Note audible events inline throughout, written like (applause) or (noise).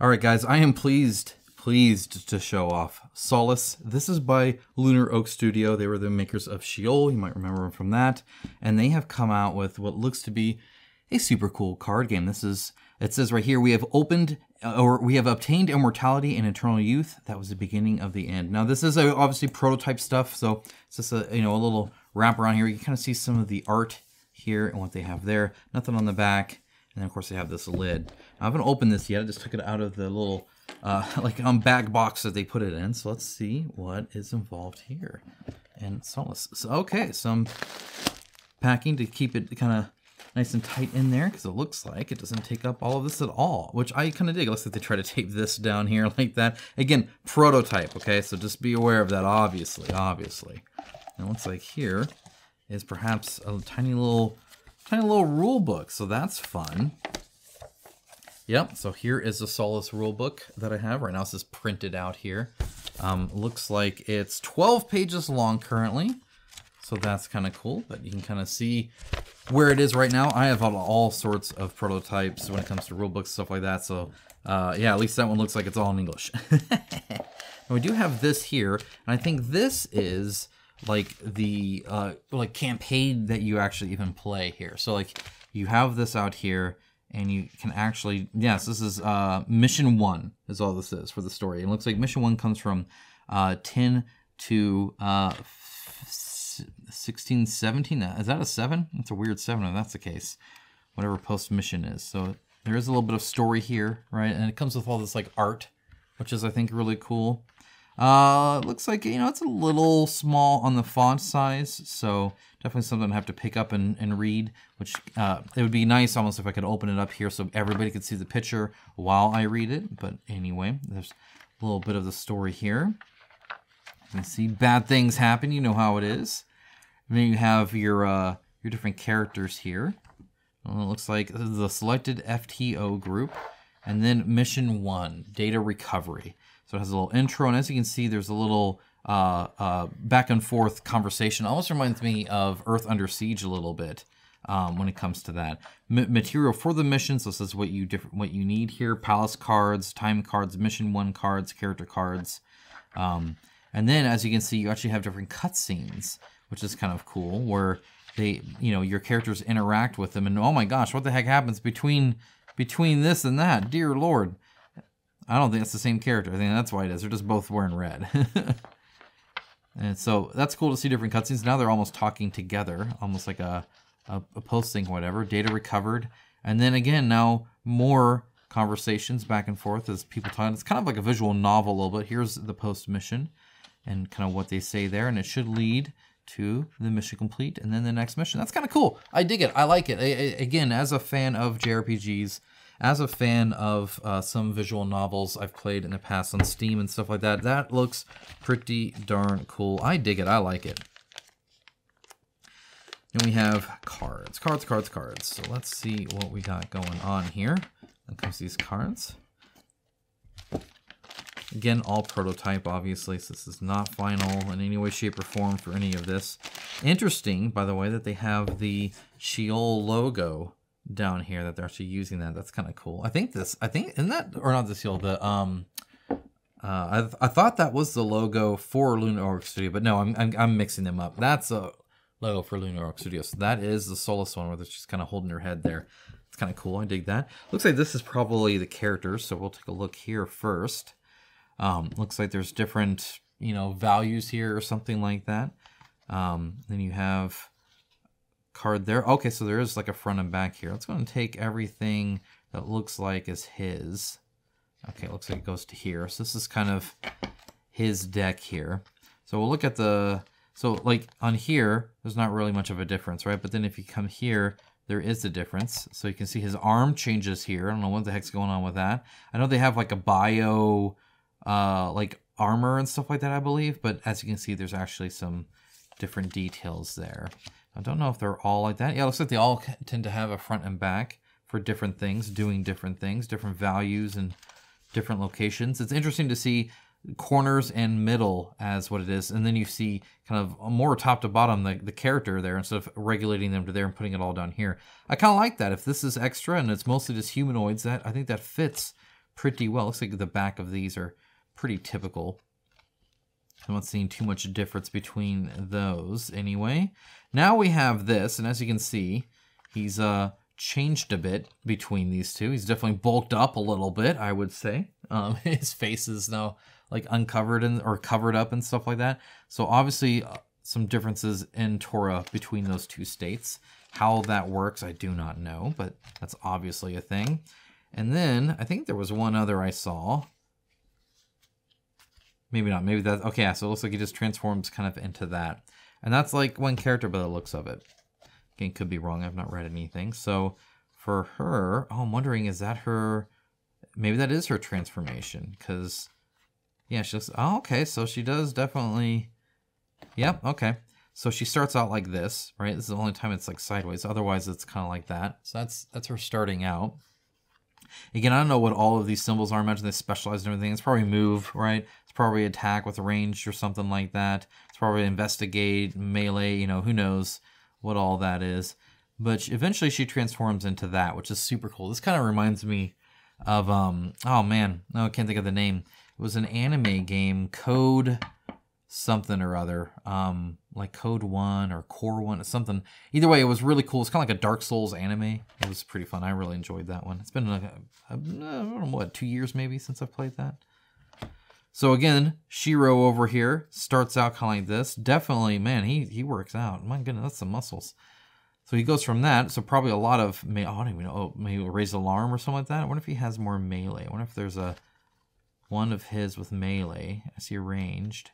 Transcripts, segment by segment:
All right, guys, I am pleased, pleased to show off Solace. This is by Lunar Oak Studio. They were the makers of Sheol. You might remember them from that. And they have come out with what looks to be a super cool card game. This is, it says right here, we have opened uh, or we have obtained immortality and eternal youth. That was the beginning of the end. Now, this is a, obviously prototype stuff, so it's just a, you know, a little wrap around here. You can kind of see some of the art here and what they have there. Nothing on the back. And then, of course, they have this lid. I haven't opened this yet. I just took it out of the little, uh, (laughs) like, um, bag box that they put it in. So let's see what is involved here. And Solace. So, okay, some packing to keep it kind of nice and tight in there because it looks like it doesn't take up all of this at all, which I kind of dig. It looks like they try to tape this down here (laughs) like that. Again, prototype, okay? So just be aware of that, obviously, obviously. And it looks like here is perhaps a tiny little tiny little rule book, so that's fun. Yep, so here is the Solace rule book that I have. Right now this is printed out here. Um, looks like it's 12 pages long currently. So that's kind of cool, but you can kind of see where it is right now. I have all sorts of prototypes when it comes to rule books, stuff like that. So uh, yeah, at least that one looks like it's all in English. (laughs) and we do have this here, and I think this is like the uh, like campaign that you actually even play here. So like you have this out here and you can actually yes this is uh, mission one is all this is for the story. It looks like mission one comes from uh, 10 to uh, 16, 17. Uh, is that a seven? That's a weird seven if that's the case. Whatever post mission is. So there is a little bit of story here, right? And it comes with all this like art, which is I think really cool. Uh, looks like, you know, it's a little small on the font size, so definitely something I have to pick up and, and read, which uh, it would be nice almost if I could open it up here so everybody could see the picture while I read it. But anyway, there's a little bit of the story here. You can see bad things happen, you know how it is. And then you have your, uh, your different characters here. Well, it looks like the selected FTO group. And then mission one, data recovery. So it has a little intro, and as you can see, there's a little uh, uh, back and forth conversation. Almost reminds me of Earth Under Siege a little bit um, when it comes to that. M material for the mission, so this is what you what you need here: palace cards, time cards, mission one cards, character cards, um, and then as you can see, you actually have different cutscenes, which is kind of cool, where they you know your characters interact with them, and oh my gosh, what the heck happens between between this and that? Dear Lord. I don't think it's the same character. I think that's why it is. They're just both wearing red. (laughs) and so that's cool to see different cutscenes. Now they're almost talking together, almost like a, a, a posting, whatever. Data recovered. And then again, now more conversations back and forth as people talk. It's kind of like a visual novel a little bit. Here's the post mission and kind of what they say there. And it should lead to the mission complete and then the next mission. That's kind of cool. I dig it. I like it. I, I, again, as a fan of JRPGs, as a fan of uh, some visual novels I've played in the past on Steam and stuff like that, that looks pretty darn cool. I dig it. I like it. And we have cards, cards, cards, cards. So let's see what we got going on here. Then comes these cards. Again, all prototype, obviously, so this is not final in any way, shape, or form for any of this. Interesting, by the way, that they have the Sheol logo down here that they're actually using that. That's kind of cool. I think this, I think, isn't that, or not the seal, the, um, uh, I, I thought that was the logo for Lunar Oak Studio, but no, I'm, I'm, I'm mixing them up. That's a logo for Lunar Oak Studio. So that is the Solace one where just kind of holding her head there. It's kind of cool. I dig that. Looks like this is probably the characters. So we'll take a look here first. Um, looks like there's different, you know, values here or something like that. Um, then you have card there. Okay, so there is like a front and back here. Let's go and take everything that looks like is his. Okay, looks like it goes to here. So this is kind of his deck here. So we'll look at the, so like on here, there's not really much of a difference, right? But then if you come here, there is a difference. So you can see his arm changes here. I don't know what the heck's going on with that. I know they have like a bio, uh, like armor and stuff like that, I believe. But as you can see, there's actually some different details there. I don't know if they're all like that. Yeah, it looks like they all tend to have a front and back for different things, doing different things, different values and different locations. It's interesting to see corners and middle as what it is. And then you see kind of more top to bottom the, the character there instead of regulating them to there and putting it all down here. I kind of like that. If this is extra and it's mostly just humanoids, that I think that fits pretty well. Looks like the back of these are pretty typical. I'm not seeing too much difference between those anyway. Now we have this, and as you can see, he's uh, changed a bit between these two. He's definitely bulked up a little bit, I would say. Um, (laughs) his face is now like uncovered and or covered up and stuff like that. So obviously uh, some differences in Torah between those two states. How that works, I do not know, but that's obviously a thing. And then I think there was one other I saw. Maybe not. Maybe that. Okay, Yeah, so it looks like he just transforms kind of into that. And that's like one character by the looks of it. Again, could be wrong. I've not read anything. So for her, oh, I'm wondering, is that her? Maybe that is her transformation. Because, yeah, she looks. Oh, okay. So she does definitely. Yep, okay. So she starts out like this, right? This is the only time it's like sideways. Otherwise, it's kind of like that. So that's that's her starting out. Again, I don't know what all of these symbols are. I imagine they specialize in everything. It's probably move, right? Probably attack with a range or something like that. It's probably investigate, melee, you know, who knows what all that is. But she, eventually she transforms into that, which is super cool. This kind of reminds me of, um, oh man, no, I can't think of the name. It was an anime game, Code something or other, um, like Code One or Core One, or something. Either way, it was really cool. It's kind of like a Dark Souls anime. It was pretty fun. I really enjoyed that one. It's been like a, a, I don't know what two years maybe since I've played that. So again, Shiro over here starts out kind of like this. Definitely, man, he he works out. My goodness, that's some muscles. So he goes from that. So probably a lot of may. Oh, I don't even know. Oh, maybe raise alarm or something like that. I wonder if he has more melee. I wonder if there's a one of his with melee. I see ranged.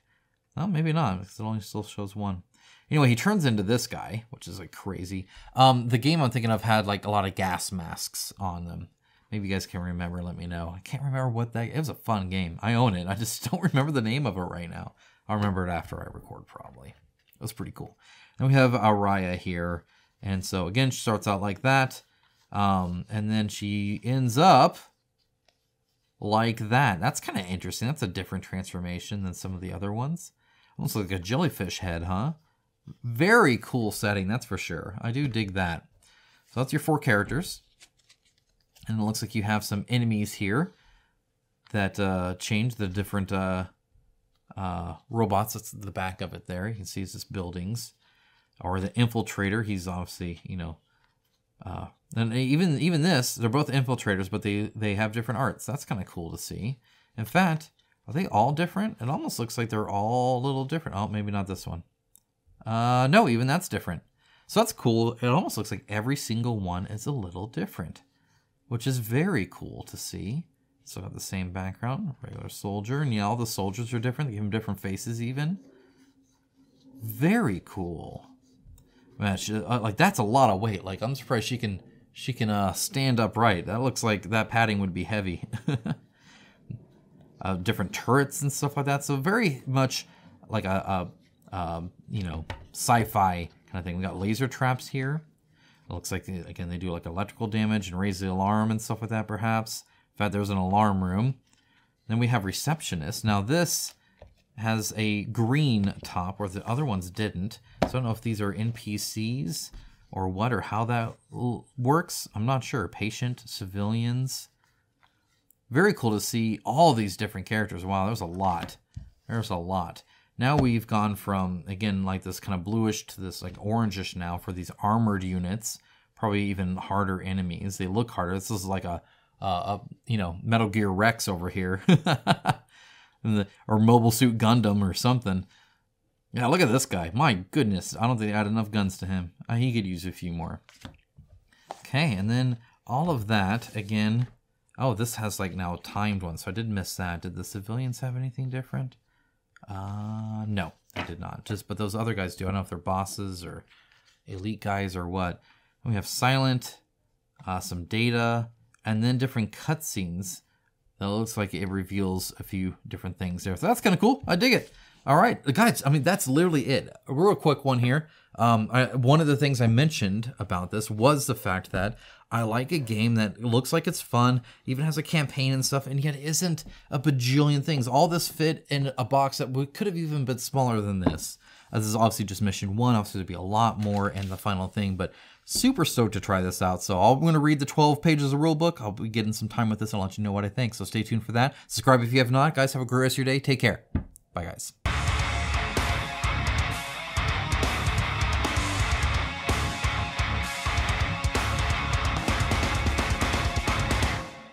Well, maybe not, because it only still shows one. Anyway, he turns into this guy, which is like crazy. Um, the game I'm thinking of had like a lot of gas masks on them. Maybe you guys can remember. Let me know. I can't remember what that. It was a fun game. I own it. I just (laughs) don't remember the name of it right now. I'll remember it after I record, probably. It was pretty cool. And we have Araya here, and so again, she starts out like that, um, and then she ends up like that. That's kind of interesting. That's a different transformation than some of the other ones. Almost like a jellyfish head, huh? Very cool setting, that's for sure. I do dig that. So that's your four characters. And it looks like you have some enemies here that uh, change the different uh, uh, robots. That's the back of it there. You can see it's just buildings. Or the infiltrator. He's obviously, you know, uh, and even even this, they're both infiltrators, but they they have different arts. That's kind of cool to see. In fact, are they all different? It almost looks like they're all a little different. Oh, maybe not this one. Uh, no, even that's different. So that's cool. It almost looks like every single one is a little different, which is very cool to see. So got the same background, regular soldier, and yeah, all the soldiers are different. They give them different faces even. Very cool. Man, she, uh, like that's a lot of weight. Like I'm surprised she can she can uh, stand upright. That looks like that padding would be heavy. (laughs) uh, different turrets and stuff like that. So very much like a, a um, you know sci-fi kind of thing. We got laser traps here. It looks like again they do like electrical damage and raise the alarm and stuff like that. Perhaps. In fact, there's an alarm room. Then we have receptionist. Now this has a green top, where the other ones didn't. So I don't know if these are NPCs or what or how that works. I'm not sure. Patient, civilians very cool to see all these different characters. Wow, there's a lot. There's a lot. Now we've gone from, again, like this kind of bluish to this like orangish now for these armored units. Probably even harder enemies. They look harder. This is like a, a, a you know, Metal Gear Rex over here. (laughs) the, or Mobile Suit Gundam or something. Yeah, look at this guy. My goodness. I don't think they add enough guns to him. Uh, he could use a few more. Okay, and then all of that, again, Oh, this has like now timed one, so I did miss that. Did the civilians have anything different? Uh, no, I did not. Just, but those other guys do. I don't know if they're bosses or elite guys or what. We have silent, uh, some data, and then different cutscenes. That looks like it reveals a few different things there. So that's kind of cool. I dig it. All right, guys. I mean, that's literally it. A real quick one here. Um, I, one of the things I mentioned about this was the fact that I like a game that looks like it's fun, even has a campaign and stuff, and yet isn't a bajillion things. All this fit in a box that could have even been smaller than this. Uh, this is obviously just mission one. Obviously, there'd be a lot more in the final thing, but super stoked to try this out. So I'm going to read the 12 pages of rule book. I'll be getting some time with this and I'll let you know what I think. So stay tuned for that. Subscribe if you have not. Guys, have a great rest of your day. Take care. Bye, guys.